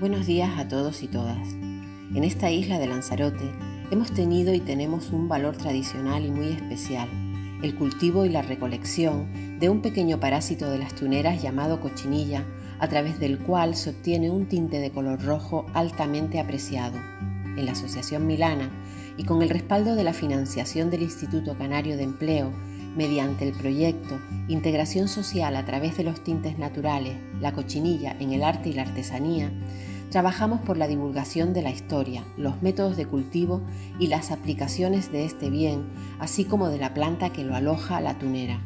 Buenos días a todos y todas. En esta isla de Lanzarote hemos tenido y tenemos un valor tradicional y muy especial, el cultivo y la recolección de un pequeño parásito de las tuneras llamado cochinilla, a través del cual se obtiene un tinte de color rojo altamente apreciado. En la Asociación Milana y con el respaldo de la financiación del Instituto Canario de Empleo, mediante el proyecto Integración Social a través de los tintes naturales, la cochinilla en el arte y la artesanía, trabajamos por la divulgación de la historia, los métodos de cultivo y las aplicaciones de este bien, así como de la planta que lo aloja la tunera.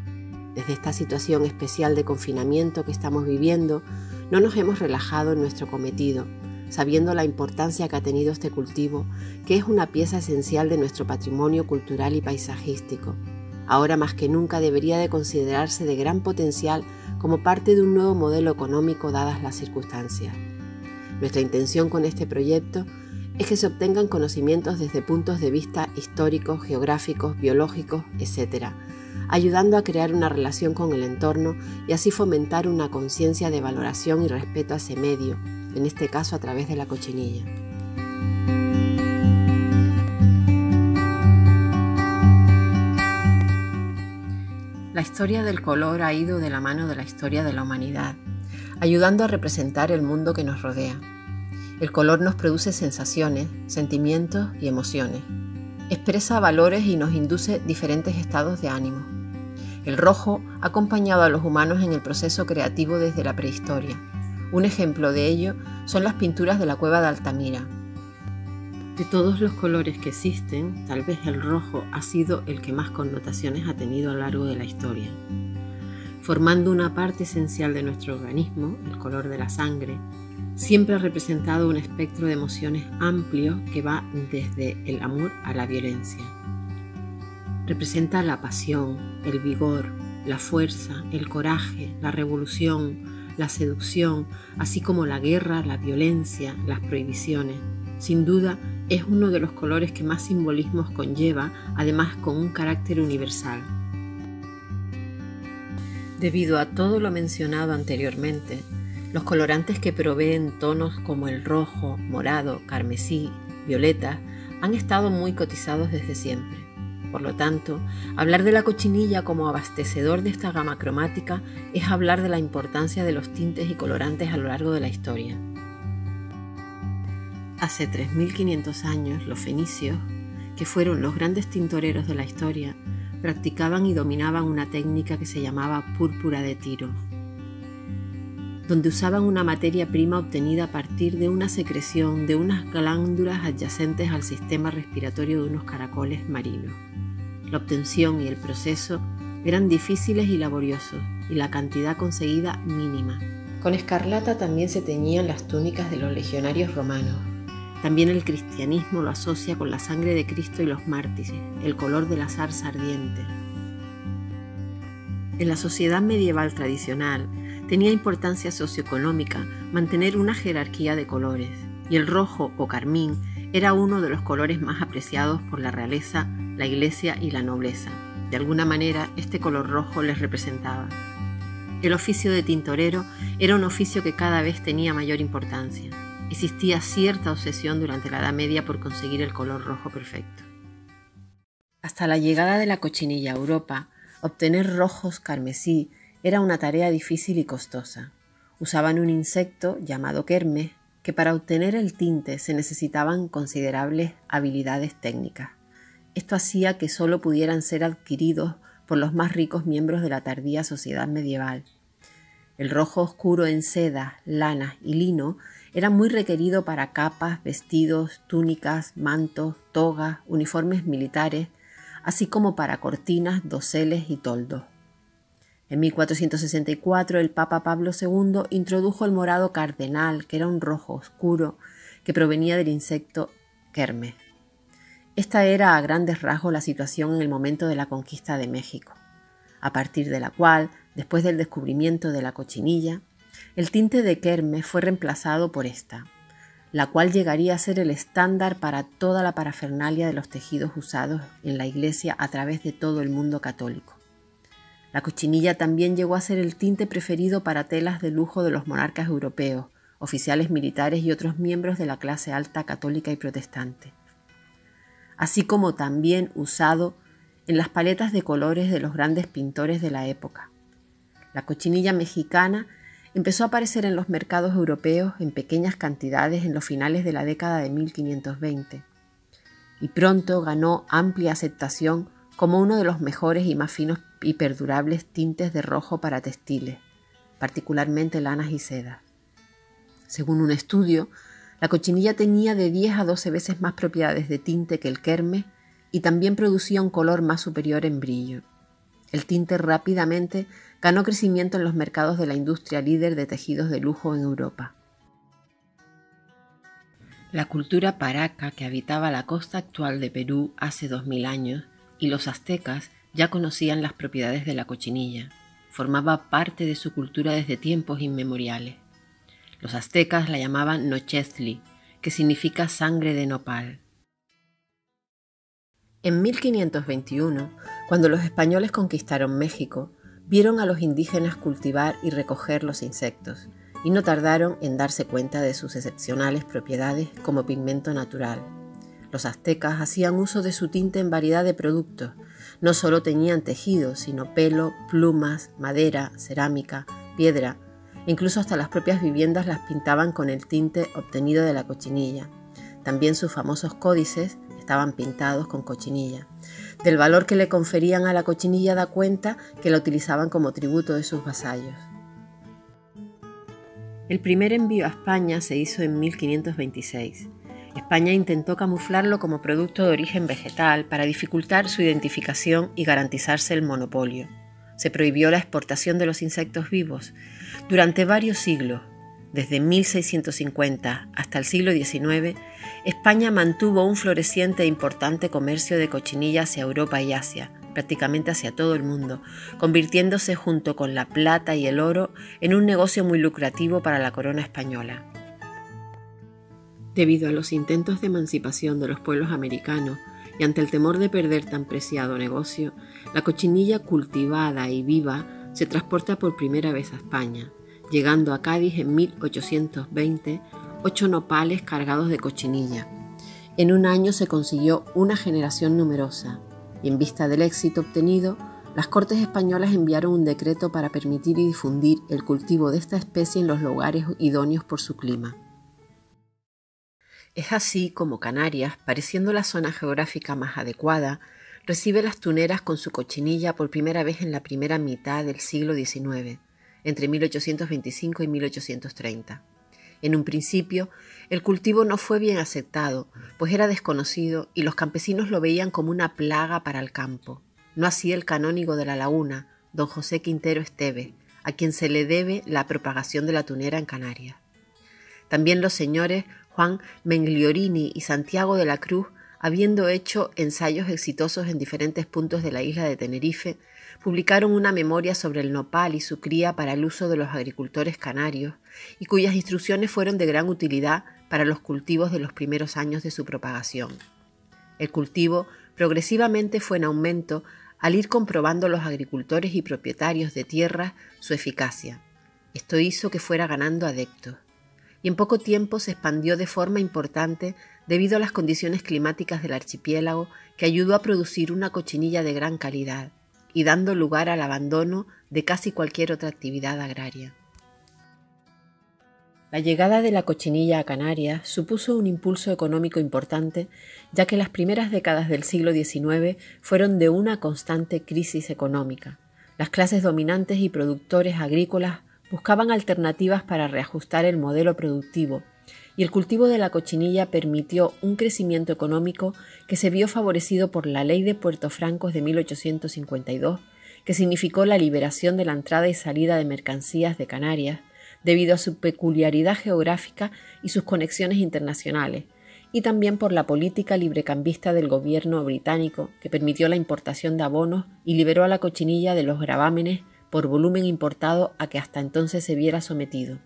Desde esta situación especial de confinamiento que estamos viviendo, no nos hemos relajado en nuestro cometido, sabiendo la importancia que ha tenido este cultivo, que es una pieza esencial de nuestro patrimonio cultural y paisajístico. Ahora más que nunca debería de considerarse de gran potencial como parte de un nuevo modelo económico dadas las circunstancias. Nuestra intención con este proyecto es que se obtengan conocimientos desde puntos de vista históricos, geográficos, biológicos, etc., ayudando a crear una relación con el entorno y así fomentar una conciencia de valoración y respeto a ese medio, en este caso a través de la cochinilla. La historia del color ha ido de la mano de la historia de la humanidad, ayudando a representar el mundo que nos rodea. El color nos produce sensaciones, sentimientos y emociones. Expresa valores y nos induce diferentes estados de ánimo. El rojo ha acompañado a los humanos en el proceso creativo desde la prehistoria. Un ejemplo de ello son las pinturas de la cueva de Altamira, de todos los colores que existen, tal vez el rojo ha sido el que más connotaciones ha tenido a lo largo de la historia. Formando una parte esencial de nuestro organismo, el color de la sangre, siempre ha representado un espectro de emociones amplio que va desde el amor a la violencia. Representa la pasión, el vigor, la fuerza, el coraje, la revolución, la seducción, así como la guerra, la violencia, las prohibiciones. Sin duda, es uno de los colores que más simbolismos conlleva, además con un carácter universal. Debido a todo lo mencionado anteriormente, los colorantes que proveen tonos como el rojo, morado, carmesí, violeta han estado muy cotizados desde siempre. Por lo tanto, hablar de la cochinilla como abastecedor de esta gama cromática es hablar de la importancia de los tintes y colorantes a lo largo de la historia. Hace 3.500 años los fenicios, que fueron los grandes tintoreros de la historia, practicaban y dominaban una técnica que se llamaba púrpura de tiro, donde usaban una materia prima obtenida a partir de una secreción de unas glándulas adyacentes al sistema respiratorio de unos caracoles marinos. La obtención y el proceso eran difíciles y laboriosos, y la cantidad conseguida mínima. Con escarlata también se teñían las túnicas de los legionarios romanos, también el cristianismo lo asocia con la sangre de Cristo y los mártires, el color de la zarza ardiente. En la sociedad medieval tradicional tenía importancia socioeconómica mantener una jerarquía de colores, y el rojo o carmín era uno de los colores más apreciados por la realeza, la iglesia y la nobleza. De alguna manera, este color rojo les representaba. El oficio de tintorero era un oficio que cada vez tenía mayor importancia. Existía cierta obsesión durante la Edad Media por conseguir el color rojo perfecto. Hasta la llegada de la cochinilla a Europa, obtener rojos carmesí era una tarea difícil y costosa. Usaban un insecto llamado kermes, que para obtener el tinte se necesitaban considerables habilidades técnicas. Esto hacía que solo pudieran ser adquiridos por los más ricos miembros de la tardía sociedad medieval. El rojo oscuro en seda, lana y lino era muy requerido para capas, vestidos, túnicas, mantos, togas, uniformes militares, así como para cortinas, doseles y toldos. En 1464 el Papa Pablo II introdujo el morado cardenal, que era un rojo oscuro que provenía del insecto Kermes. Esta era a grandes rasgos la situación en el momento de la conquista de México, a partir de la cual, después del descubrimiento de la cochinilla, el tinte de Kermes fue reemplazado por esta, la cual llegaría a ser el estándar para toda la parafernalia de los tejidos usados en la iglesia a través de todo el mundo católico. La cochinilla también llegó a ser el tinte preferido para telas de lujo de los monarcas europeos, oficiales militares y otros miembros de la clase alta católica y protestante, así como también usado en las paletas de colores de los grandes pintores de la época. La cochinilla mexicana empezó a aparecer en los mercados europeos en pequeñas cantidades en los finales de la década de 1520 y pronto ganó amplia aceptación como uno de los mejores y más finos y perdurables tintes de rojo para textiles, particularmente lanas y seda. Según un estudio, la cochinilla tenía de 10 a 12 veces más propiedades de tinte que el kermes y también producía un color más superior en brillo. El tinte rápidamente ganó crecimiento en los mercados de la industria líder de tejidos de lujo en Europa. La cultura paraca que habitaba la costa actual de Perú hace 2000 años y los aztecas ya conocían las propiedades de la cochinilla. Formaba parte de su cultura desde tiempos inmemoriales. Los aztecas la llamaban Nochezli, que significa sangre de nopal. En 1521, cuando los españoles conquistaron México, vieron a los indígenas cultivar y recoger los insectos, y no tardaron en darse cuenta de sus excepcionales propiedades como pigmento natural. Los aztecas hacían uso de su tinte en variedad de productos, no solo teñían tejidos, sino pelo, plumas, madera, cerámica, piedra, incluso hasta las propias viviendas las pintaban con el tinte obtenido de la cochinilla. También sus famosos códices estaban pintados con cochinilla. Del valor que le conferían a la cochinilla da cuenta que la utilizaban como tributo de sus vasallos. El primer envío a España se hizo en 1526. España intentó camuflarlo como producto de origen vegetal para dificultar su identificación y garantizarse el monopolio. Se prohibió la exportación de los insectos vivos. Durante varios siglos, desde 1650 hasta el siglo XIX, España mantuvo un floreciente e importante comercio de cochinilla hacia Europa y Asia, prácticamente hacia todo el mundo, convirtiéndose junto con la plata y el oro en un negocio muy lucrativo para la corona española. Debido a los intentos de emancipación de los pueblos americanos y ante el temor de perder tan preciado negocio, la cochinilla cultivada y viva se transporta por primera vez a España, llegando a Cádiz en 1820 ocho nopales cargados de cochinilla. En un año se consiguió una generación numerosa y en vista del éxito obtenido, las Cortes españolas enviaron un decreto para permitir y difundir el cultivo de esta especie en los lugares idóneos por su clima. Es así como Canarias, pareciendo la zona geográfica más adecuada, recibe las tuneras con su cochinilla por primera vez en la primera mitad del siglo XIX entre 1825 y 1830. En un principio, el cultivo no fue bien aceptado, pues era desconocido y los campesinos lo veían como una plaga para el campo. No así el canónigo de la laguna, don José Quintero Esteve, a quien se le debe la propagación de la tunera en Canarias. También los señores Juan Mengliorini y Santiago de la Cruz, habiendo hecho ensayos exitosos en diferentes puntos de la isla de Tenerife, publicaron una memoria sobre el nopal y su cría para el uso de los agricultores canarios, y cuyas instrucciones fueron de gran utilidad para los cultivos de los primeros años de su propagación. El cultivo progresivamente fue en aumento al ir comprobando los agricultores y propietarios de tierras su eficacia. Esto hizo que fuera ganando adeptos, y en poco tiempo se expandió de forma importante debido a las condiciones climáticas del archipiélago que ayudó a producir una cochinilla de gran calidad, y dando lugar al abandono de casi cualquier otra actividad agraria. La llegada de la cochinilla a Canarias supuso un impulso económico importante, ya que las primeras décadas del siglo XIX fueron de una constante crisis económica. Las clases dominantes y productores agrícolas buscaban alternativas para reajustar el modelo productivo y el cultivo de la cochinilla permitió un crecimiento económico que se vio favorecido por la Ley de Puerto Francos de 1852, que significó la liberación de la entrada y salida de mercancías de Canarias debido a su peculiaridad geográfica y sus conexiones internacionales, y también por la política librecambista del gobierno británico que permitió la importación de abonos y liberó a la cochinilla de los gravámenes por volumen importado a que hasta entonces se viera sometido.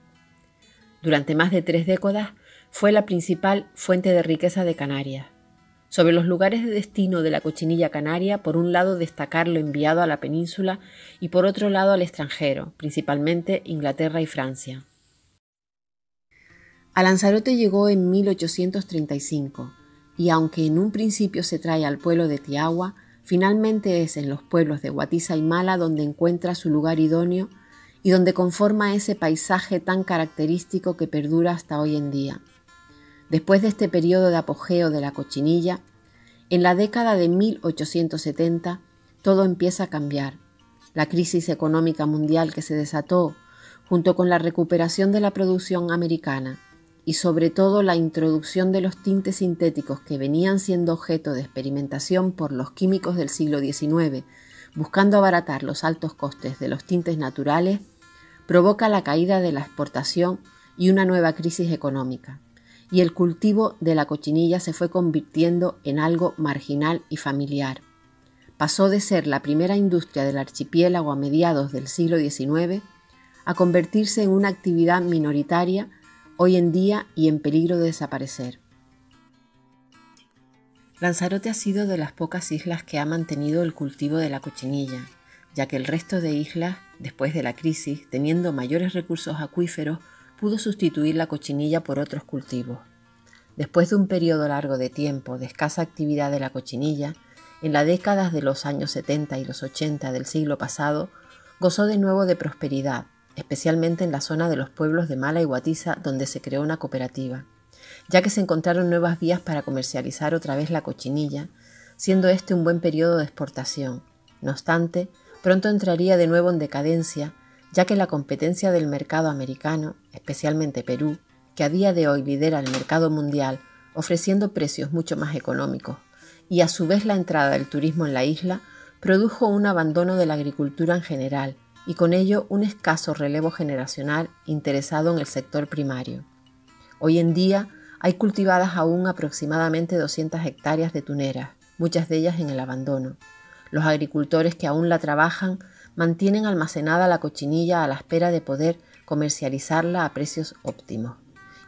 Durante más de tres décadas fue la principal fuente de riqueza de Canarias. Sobre los lugares de destino de la cochinilla canaria, por un lado destacar lo enviado a la península y por otro lado al extranjero, principalmente Inglaterra y Francia. A Lanzarote llegó en 1835 y aunque en un principio se trae al pueblo de Tiagua, finalmente es en los pueblos de Guatiza y Mala donde encuentra su lugar idóneo y donde conforma ese paisaje tan característico que perdura hasta hoy en día. Después de este periodo de apogeo de la cochinilla, en la década de 1870 todo empieza a cambiar. La crisis económica mundial que se desató, junto con la recuperación de la producción americana y sobre todo la introducción de los tintes sintéticos que venían siendo objeto de experimentación por los químicos del siglo XIX, buscando abaratar los altos costes de los tintes naturales, provoca la caída de la exportación y una nueva crisis económica y el cultivo de la cochinilla se fue convirtiendo en algo marginal y familiar. Pasó de ser la primera industria del archipiélago a mediados del siglo XIX a convertirse en una actividad minoritaria hoy en día y en peligro de desaparecer. Lanzarote ha sido de las pocas islas que ha mantenido el cultivo de la cochinilla, ya que el resto de islas, después de la crisis, teniendo mayores recursos acuíferos, pudo sustituir la cochinilla por otros cultivos. Después de un periodo largo de tiempo de escasa actividad de la cochinilla, en las décadas de los años 70 y los 80 del siglo pasado, gozó de nuevo de prosperidad, especialmente en la zona de los pueblos de Mala y Guatiza, donde se creó una cooperativa, ya que se encontraron nuevas vías para comercializar otra vez la cochinilla, siendo este un buen periodo de exportación. No obstante, pronto entraría de nuevo en decadencia ya que la competencia del mercado americano, especialmente Perú, que a día de hoy lidera el mercado mundial ofreciendo precios mucho más económicos, y a su vez la entrada del turismo en la isla, produjo un abandono de la agricultura en general y con ello un escaso relevo generacional interesado en el sector primario. Hoy en día hay cultivadas aún aproximadamente 200 hectáreas de tuneras, muchas de ellas en el abandono. Los agricultores que aún la trabajan mantienen almacenada la cochinilla a la espera de poder comercializarla a precios óptimos.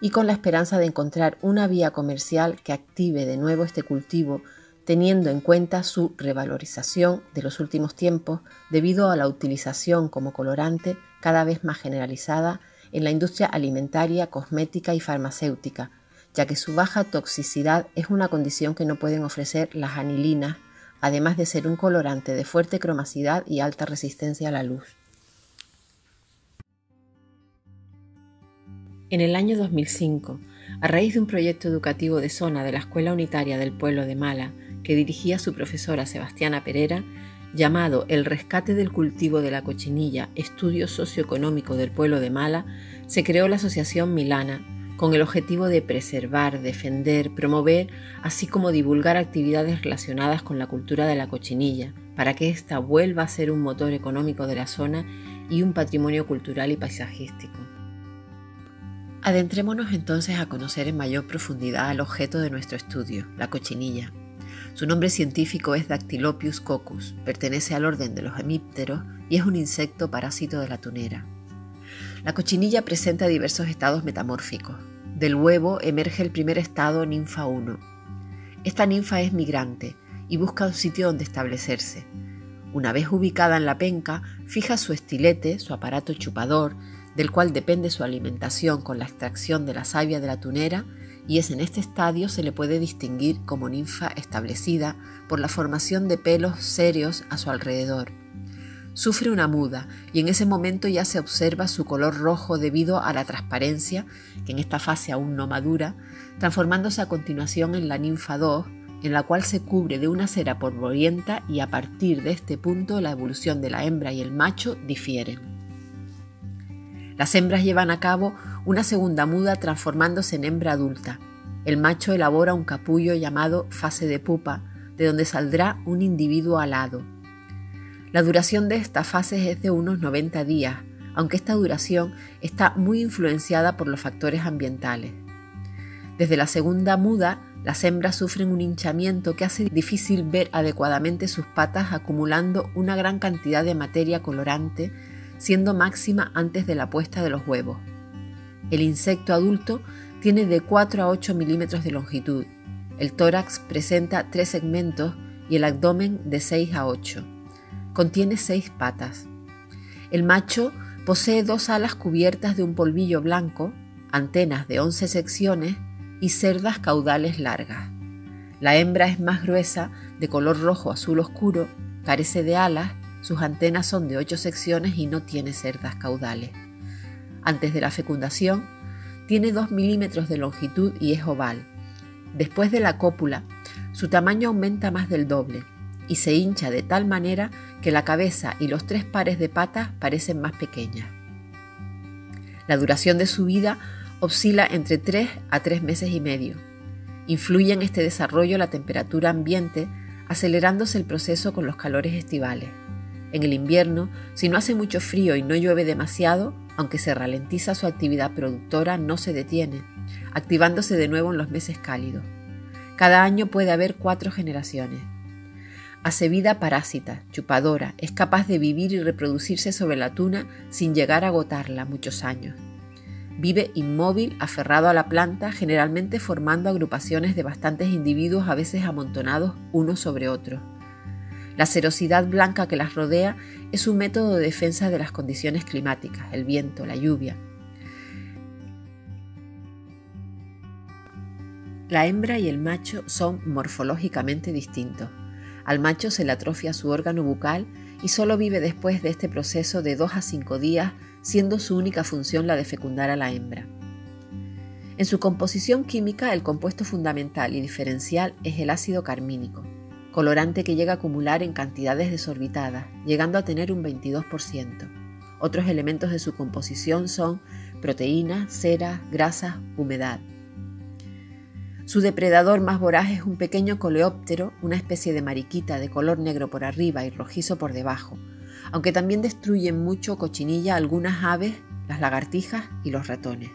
Y con la esperanza de encontrar una vía comercial que active de nuevo este cultivo teniendo en cuenta su revalorización de los últimos tiempos debido a la utilización como colorante cada vez más generalizada en la industria alimentaria, cosmética y farmacéutica, ya que su baja toxicidad es una condición que no pueden ofrecer las anilinas además de ser un colorante de fuerte cromacidad y alta resistencia a la luz. En el año 2005, a raíz de un proyecto educativo de zona de la Escuela Unitaria del Pueblo de Mala, que dirigía su profesora Sebastiana Pereira, llamado El rescate del cultivo de la cochinilla, estudio socioeconómico del pueblo de Mala, se creó la Asociación Milana, con el objetivo de preservar, defender, promover, así como divulgar actividades relacionadas con la cultura de la cochinilla, para que ésta vuelva a ser un motor económico de la zona y un patrimonio cultural y paisajístico. Adentrémonos entonces a conocer en mayor profundidad al objeto de nuestro estudio, la cochinilla. Su nombre científico es Dactylopius coccus, pertenece al orden de los hemípteros y es un insecto parásito de la tunera. La cochinilla presenta diversos estados metamórficos. Del huevo emerge el primer estado ninfa 1. Esta ninfa es migrante y busca un sitio donde establecerse. Una vez ubicada en la penca, fija su estilete, su aparato chupador, del cual depende su alimentación con la extracción de la savia de la tunera, y es en este estadio se le puede distinguir como ninfa establecida por la formación de pelos serios a su alrededor. Sufre una muda y en ese momento ya se observa su color rojo debido a la transparencia, que en esta fase aún no madura, transformándose a continuación en la ninfa 2, en la cual se cubre de una cera polvorienta y a partir de este punto la evolución de la hembra y el macho difieren. Las hembras llevan a cabo una segunda muda transformándose en hembra adulta. El macho elabora un capullo llamado fase de pupa, de donde saldrá un individuo alado, la duración de esta fase es de unos 90 días, aunque esta duración está muy influenciada por los factores ambientales. Desde la segunda muda, las hembras sufren un hinchamiento que hace difícil ver adecuadamente sus patas acumulando una gran cantidad de materia colorante, siendo máxima antes de la puesta de los huevos. El insecto adulto tiene de 4 a 8 milímetros de longitud. El tórax presenta tres segmentos y el abdomen de 6 a 8. Contiene seis patas. El macho posee dos alas cubiertas de un polvillo blanco, antenas de 11 secciones y cerdas caudales largas. La hembra es más gruesa, de color rojo azul oscuro, carece de alas, sus antenas son de 8 secciones y no tiene cerdas caudales. Antes de la fecundación, tiene 2 milímetros de longitud y es oval. Después de la cópula, su tamaño aumenta más del doble y se hincha de tal manera que la cabeza y los tres pares de patas parecen más pequeñas. La duración de su vida oscila entre 3 a 3 meses y medio. Influye en este desarrollo la temperatura ambiente, acelerándose el proceso con los calores estivales. En el invierno, si no hace mucho frío y no llueve demasiado, aunque se ralentiza su actividad productora, no se detiene, activándose de nuevo en los meses cálidos. Cada año puede haber cuatro generaciones. Hace vida parásita, chupadora, es capaz de vivir y reproducirse sobre la tuna sin llegar a agotarla muchos años. Vive inmóvil, aferrado a la planta, generalmente formando agrupaciones de bastantes individuos a veces amontonados unos sobre otros. La cerosidad blanca que las rodea es un método de defensa de las condiciones climáticas, el viento, la lluvia. La hembra y el macho son morfológicamente distintos. Al macho se le atrofia su órgano bucal y solo vive después de este proceso de 2 a 5 días, siendo su única función la de fecundar a la hembra. En su composición química, el compuesto fundamental y diferencial es el ácido carmínico colorante que llega a acumular en cantidades desorbitadas, llegando a tener un 22%. Otros elementos de su composición son proteínas, cera, grasas, humedad. Su depredador más voraz es un pequeño coleóptero, una especie de mariquita de color negro por arriba y rojizo por debajo, aunque también destruyen mucho cochinilla algunas aves, las lagartijas y los ratones.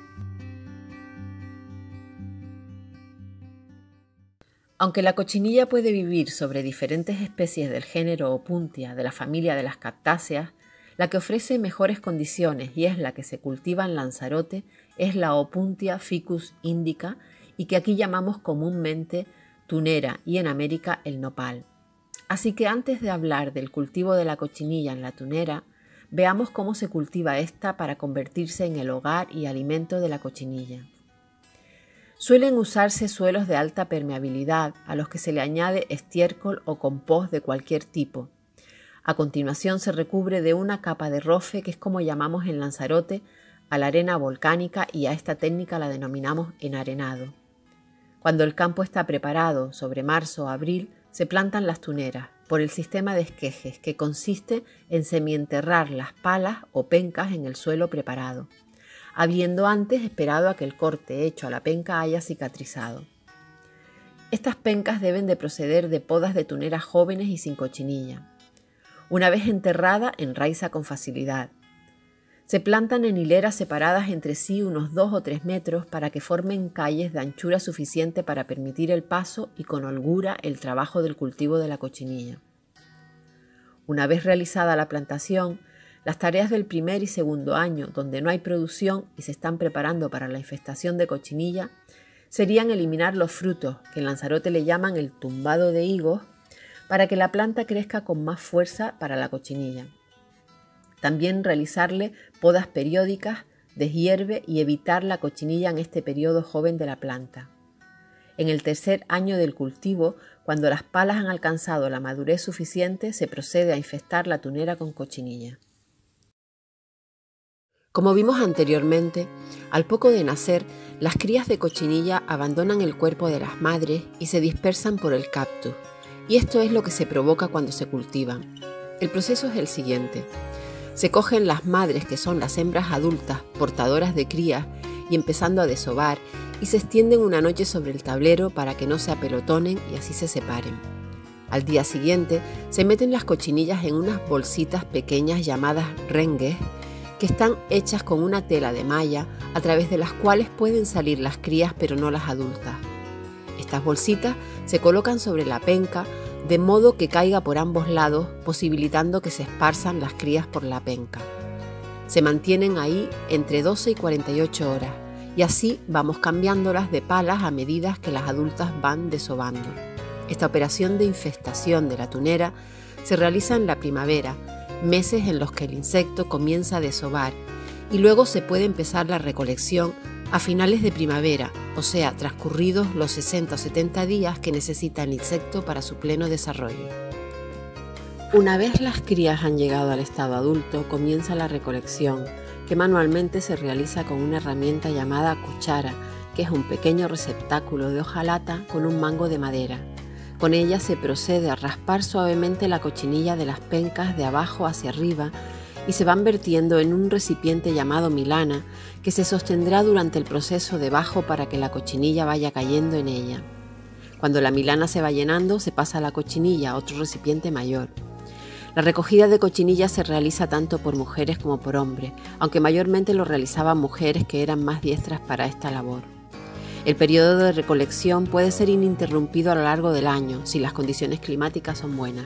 Aunque la cochinilla puede vivir sobre diferentes especies del género Opuntia de la familia de las cactáceas, la que ofrece mejores condiciones y es la que se cultiva en Lanzarote es la Opuntia ficus indica y que aquí llamamos comúnmente tunera y en América el nopal. Así que antes de hablar del cultivo de la cochinilla en la tunera, veamos cómo se cultiva esta para convertirse en el hogar y alimento de la cochinilla. Suelen usarse suelos de alta permeabilidad a los que se le añade estiércol o compost de cualquier tipo. A continuación se recubre de una capa de rofe que es como llamamos en Lanzarote a la arena volcánica y a esta técnica la denominamos enarenado. Cuando el campo está preparado, sobre marzo o abril, se plantan las tuneras por el sistema de esquejes que consiste en semienterrar las palas o pencas en el suelo preparado habiendo antes esperado a que el corte hecho a la penca haya cicatrizado. Estas pencas deben de proceder de podas de tuneras jóvenes y sin cochinilla. Una vez enterrada, enraiza con facilidad. Se plantan en hileras separadas entre sí unos 2 o 3 metros para que formen calles de anchura suficiente para permitir el paso y con holgura el trabajo del cultivo de la cochinilla. Una vez realizada la plantación, las tareas del primer y segundo año, donde no hay producción y se están preparando para la infestación de cochinilla, serían eliminar los frutos, que en Lanzarote le llaman el tumbado de higos, para que la planta crezca con más fuerza para la cochinilla. También realizarle podas periódicas, deshierve y evitar la cochinilla en este periodo joven de la planta. En el tercer año del cultivo, cuando las palas han alcanzado la madurez suficiente, se procede a infestar la tunera con cochinilla. Como vimos anteriormente, al poco de nacer, las crías de cochinilla abandonan el cuerpo de las madres y se dispersan por el cactus, y esto es lo que se provoca cuando se cultivan. El proceso es el siguiente. Se cogen las madres, que son las hembras adultas, portadoras de crías, y empezando a desovar, y se extienden una noche sobre el tablero para que no se apelotonen y así se separen. Al día siguiente se meten las cochinillas en unas bolsitas pequeñas llamadas rengues que están hechas con una tela de malla a través de las cuales pueden salir las crías pero no las adultas. Estas bolsitas se colocan sobre la penca de modo que caiga por ambos lados, posibilitando que se esparzan las crías por la penca. Se mantienen ahí entre 12 y 48 horas y así vamos cambiándolas de palas a medida que las adultas van desobando. Esta operación de infestación de la tunera se realiza en la primavera meses en los que el insecto comienza a desovar y luego se puede empezar la recolección a finales de primavera, o sea, transcurridos los 60 o 70 días que necesita el insecto para su pleno desarrollo. Una vez las crías han llegado al estado adulto, comienza la recolección, que manualmente se realiza con una herramienta llamada cuchara, que es un pequeño receptáculo de hojalata con un mango de madera. Con ella se procede a raspar suavemente la cochinilla de las pencas de abajo hacia arriba y se van vertiendo en un recipiente llamado milana que se sostendrá durante el proceso debajo para que la cochinilla vaya cayendo en ella. Cuando la milana se va llenando, se pasa la cochinilla a otro recipiente mayor. La recogida de cochinillas se realiza tanto por mujeres como por hombres, aunque mayormente lo realizaban mujeres que eran más diestras para esta labor. El periodo de recolección puede ser ininterrumpido a lo largo del año si las condiciones climáticas son buenas.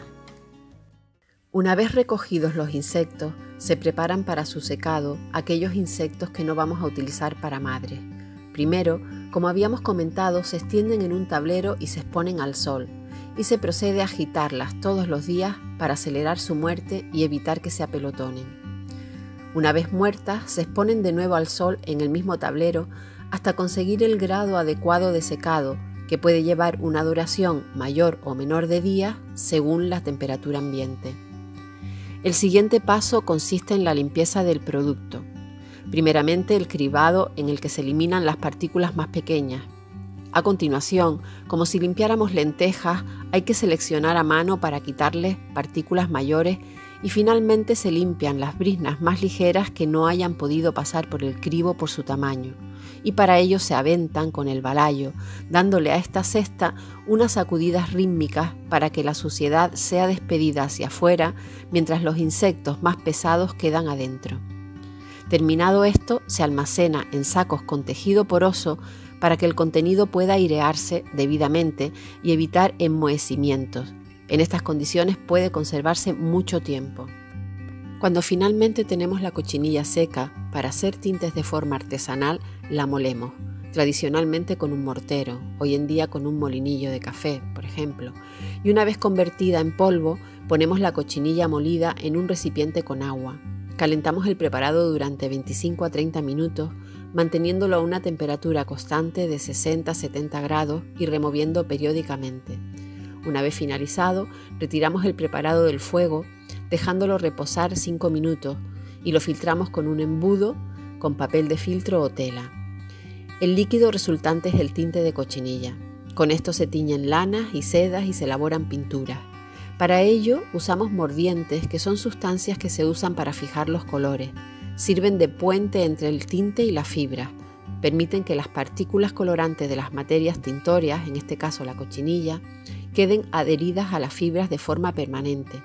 Una vez recogidos los insectos, se preparan para su secado aquellos insectos que no vamos a utilizar para madre. Primero, como habíamos comentado, se extienden en un tablero y se exponen al sol, y se procede a agitarlas todos los días para acelerar su muerte y evitar que se apelotonen. Una vez muertas, se exponen de nuevo al sol en el mismo tablero hasta conseguir el grado adecuado de secado, que puede llevar una duración mayor o menor de días según la temperatura ambiente. El siguiente paso consiste en la limpieza del producto. Primeramente el cribado en el que se eliminan las partículas más pequeñas. A continuación, como si limpiáramos lentejas, hay que seleccionar a mano para quitarles partículas mayores y finalmente se limpian las brisnas más ligeras que no hayan podido pasar por el cribo por su tamaño y para ello se aventan con el balayo, dándole a esta cesta unas sacudidas rítmicas para que la suciedad sea despedida hacia afuera mientras los insectos más pesados quedan adentro. Terminado esto, se almacena en sacos con tejido poroso para que el contenido pueda airearse debidamente y evitar enmohecimientos. En estas condiciones puede conservarse mucho tiempo. Cuando finalmente tenemos la cochinilla seca, para hacer tintes de forma artesanal, la molemos, tradicionalmente con un mortero, hoy en día con un molinillo de café, por ejemplo, y una vez convertida en polvo, ponemos la cochinilla molida en un recipiente con agua. Calentamos el preparado durante 25 a 30 minutos, manteniéndolo a una temperatura constante de 60 a 70 grados y removiendo periódicamente. Una vez finalizado, retiramos el preparado del fuego dejándolo reposar 5 minutos y lo filtramos con un embudo con papel de filtro o tela. El líquido resultante es el tinte de cochinilla. Con esto se tiñen lanas y sedas y se elaboran pinturas. Para ello usamos mordientes, que son sustancias que se usan para fijar los colores. Sirven de puente entre el tinte y la fibra. Permiten que las partículas colorantes de las materias tintorias, en este caso la cochinilla, queden adheridas a las fibras de forma permanente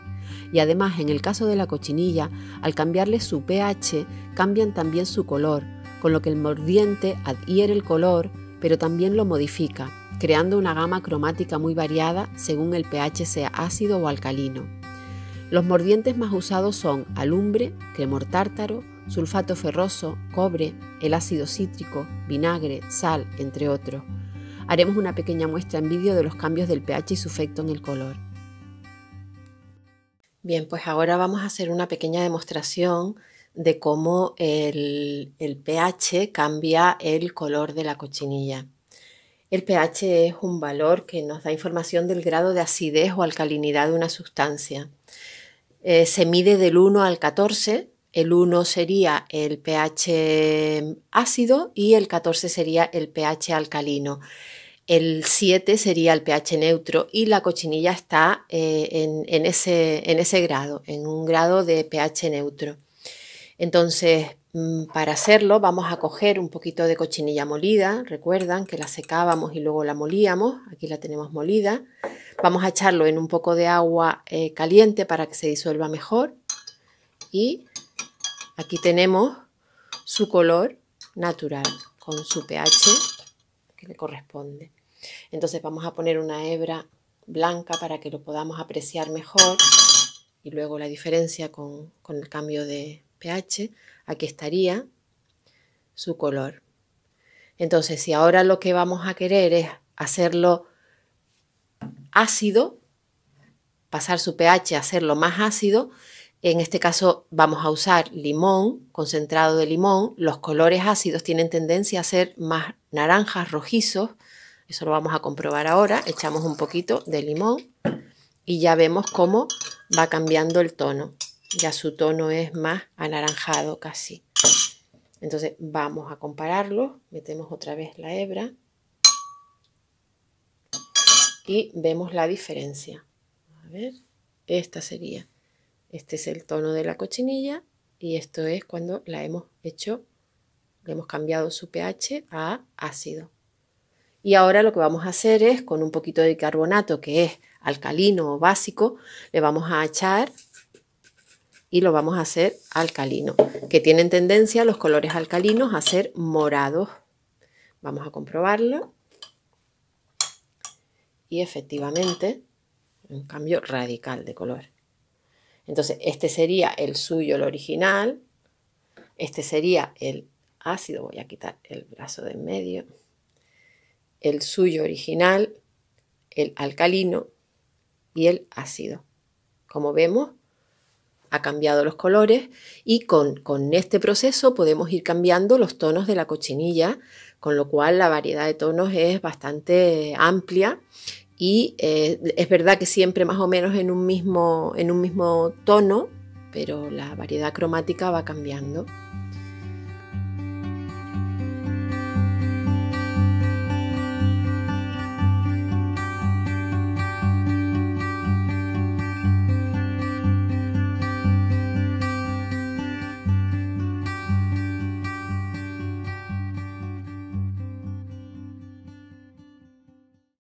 y además en el caso de la cochinilla, al cambiarle su pH, cambian también su color, con lo que el mordiente adhiere el color, pero también lo modifica, creando una gama cromática muy variada según el pH sea ácido o alcalino. Los mordientes más usados son alumbre, cremor tártaro, sulfato ferroso, cobre, el ácido cítrico, vinagre, sal, entre otros. Haremos una pequeña muestra en vídeo de los cambios del pH y su efecto en el color. Bien, pues ahora vamos a hacer una pequeña demostración de cómo el, pH cambia el color de la cochinilla. El pH es un valor que nos da información del grado de acidez o alcalinidad de una sustancia. Eh, se mide del 1 al 14. El 1 sería el pH ácido y el 14 sería el pH alcalino. El 7 sería el pH neutro y la cochinilla está eh, en, ese, en, ese, grado, en un grado de pH neutro. Entonces, mm, para hacerlo vamos a coger un poquito de cochinilla molida, recuerdan que la secábamos y luego la molíamos, aquí la tenemos molida. Vamos a echarlo en un poco de agua eh, caliente para que se disuelva mejor y aquí tenemos su color natural con su pH que le corresponde. Entonces vamos a poner una hebra blanca para que lo podamos apreciar mejor y luego la diferencia con, con el cambio de Aquí estaría su color. Entonces, si ahora lo que vamos a querer es hacerlo ácido, pasar su pH a hacerlo más ácido, En este caso vamos a usar limón, concentrado de limón. Los colores ácidos tienen tendencia a ser más naranjas, rojizos. Eso lo vamos a comprobar ahora. Echamos un poquito de limón y ya vemos cómo va cambiando el tono. Ya su tono es más anaranjado casi. Entonces vamos a compararlo. Metemos otra vez la hebra y vemos la diferencia. A ver, esta sería. Este es el tono de la cochinilla y esto es cuando la hemos hecho, le hemos cambiado su pH a ácido. Y ahora lo que vamos a hacer es con un poquito de carbonato que es alcalino o básico, le vamos a echar y lo vamos a hacer alcalino, que tienen tendencia los colores alcalinos a ser morados. Vamos a comprobarlo. Y efectivamente, un cambio radical de color. Entonces, este sería el suyo, el original. Este sería el ácido. Voy a quitar el brazo de en medio. El suyo original, el alcalino y el ácido. Como vemos, ha cambiado los colores y con, este proceso podemos ir cambiando los tonos de la cochinilla, con lo cual la variedad de tonos es bastante amplia y eh, es verdad que siempre más o menos en un mismo, en un mismo tono, pero la variedad cromática va cambiando.